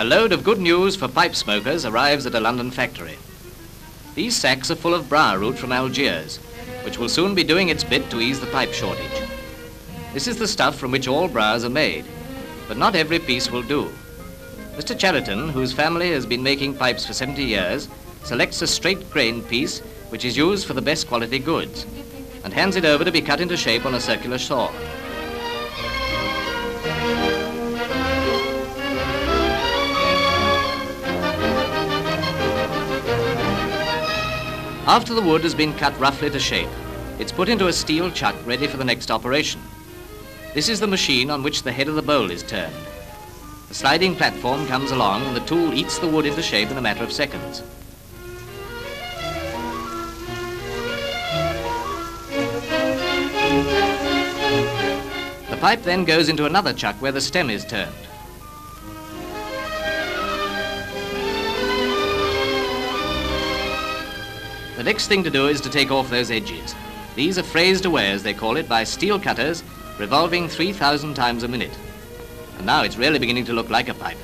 A load of good news for pipe smokers arrives at a London factory. These sacks are full of briar root from Algiers, which will soon be doing its bit to ease the pipe shortage. This is the stuff from which all briars are made, but not every piece will do. Mr. Cheriton, whose family has been making pipes for 70 years, selects a straight grain piece which is used for the best quality goods and hands it over to be cut into shape on a circular saw. After the wood has been cut roughly to shape, it's put into a steel chuck ready for the next operation. This is the machine on which the head of the bowl is turned. The sliding platform comes along and the tool eats the wood into shape in a matter of seconds. The pipe then goes into another chuck where the stem is turned. The next thing to do is to take off those edges. These are fraised away, as they call it, by steel cutters revolving 3,000 times a minute. And now it's really beginning to look like a pipe.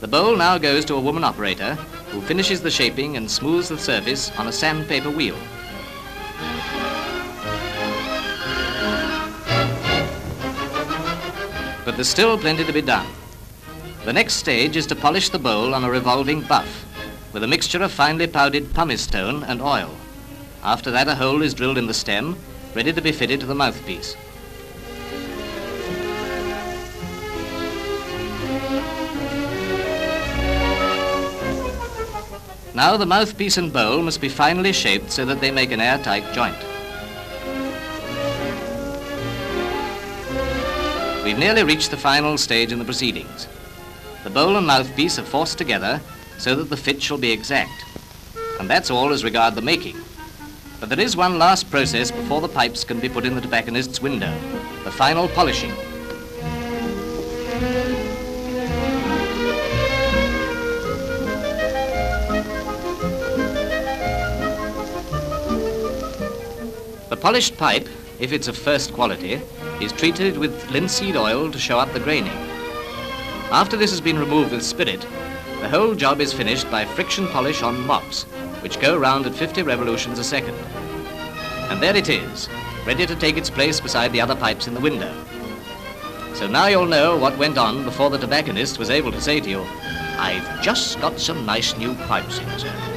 The bowl now goes to a woman operator who finishes the shaping and smooths the surface on a sandpaper wheel. But there's still plenty to be done. The next stage is to polish the bowl on a revolving buff with a mixture of finely powdered pumice stone and oil. After that, a hole is drilled in the stem, ready to be fitted to the mouthpiece. Now the mouthpiece and bowl must be finely shaped so that they make an airtight joint. We've nearly reached the final stage in the proceedings. The bowl and mouthpiece are forced together so that the fit shall be exact. And that's all as regard the making. But there is one last process before the pipes can be put in the tobacconist's window, the final polishing. The polished pipe, if it's of first quality, is treated with linseed oil to show up the graining. After this has been removed with spirit, the whole job is finished by friction polish on mops, which go round at 50 revolutions a second. And there it is, ready to take its place beside the other pipes in the window. So now you'll know what went on before the tobacconist was able to say to you, I've just got some nice new pipes in, sir.